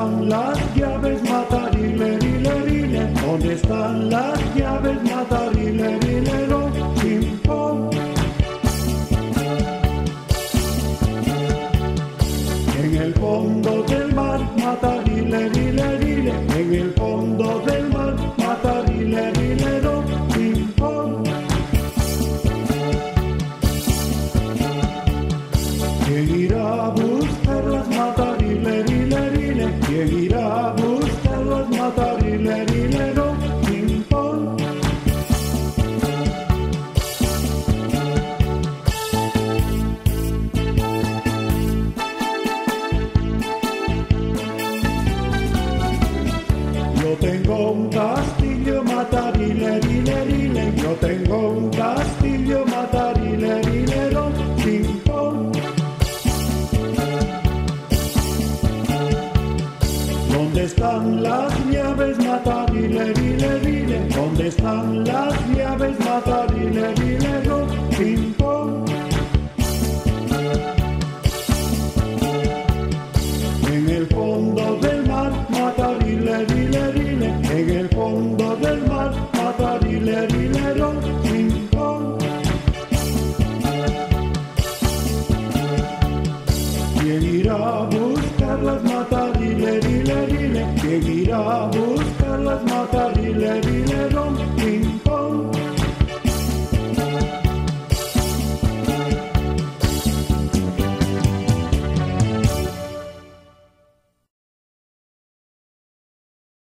están las llaves? Matarile, rile, rile. ¿Dónde están las llaves? Matarile, pom. En el fondo del mar, matarile, rile, rile. En el fondo Yo tengo un castillo, matarile, rile, ro, chim, pom. ¿Dónde están las llaves? Matarile, rile, rile. ¿Dónde están las llaves? Matarile, rile, buscarlas, matarile, rile, rile? ¿Quién irá a buscarlas, matarile, rile, ro, chim, pom?